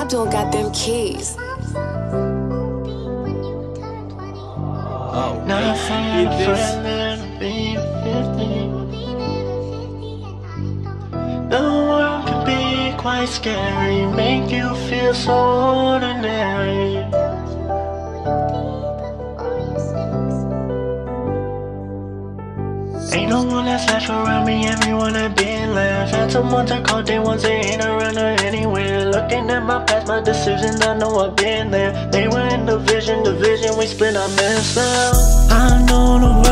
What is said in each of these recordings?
Abdul got them keys. Oh, Not a fan of this. friend, be 50. The world can be quite scary, make you feel so ordinary. Ain't no one that's left around me, everyone that been left. Had someone to call, they ones they ain't around or anywhere. Looking at my past, my decisions, I know I've been there. They were in the vision, the vision we split, I messed up. I know the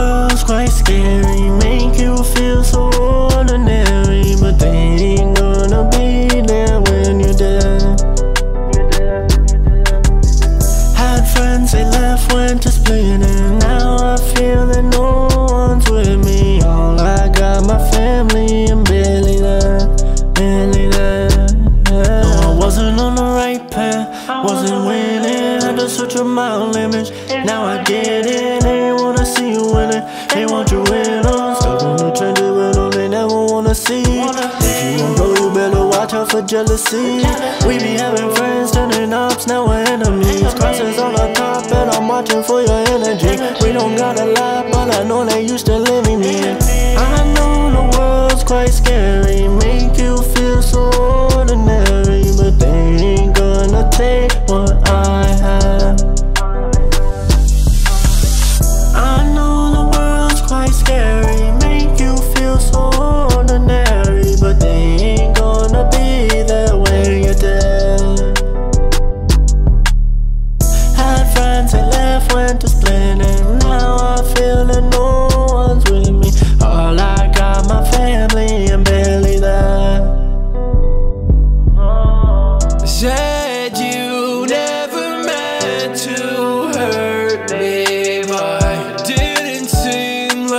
own limits. Now I get it, they wanna see you winning, they want you win on. Stuck in the trenches, but no, they never wanna see. If you don't go, you better watch out for jealousy. We be having friends turning ups, now we're enemies. Crosses on the top, and I'm watching for your energy. We don't got a lot, but I know that you still living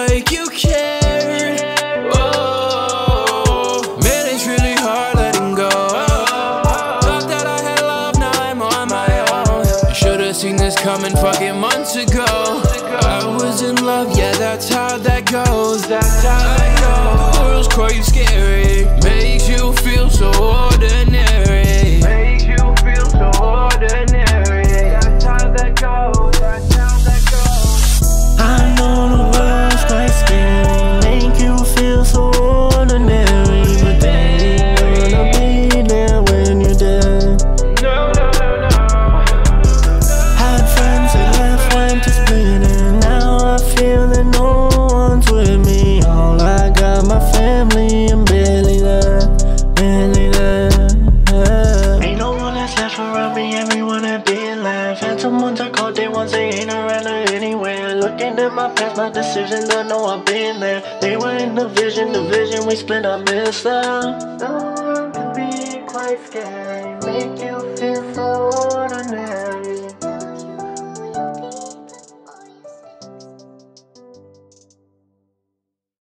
like you cared. Oh, man, it's really hard letting go. Thought that I had love, now I'm on my own. Should've seen this coming fucking months ago. I was in love, yeah, that's how that goes. That's how that goes. The world's quite scary, makes Looking at my past, my decisions, I know I've been there. They were in the vision, the vision we split, I missed out. World can be quite scary, make you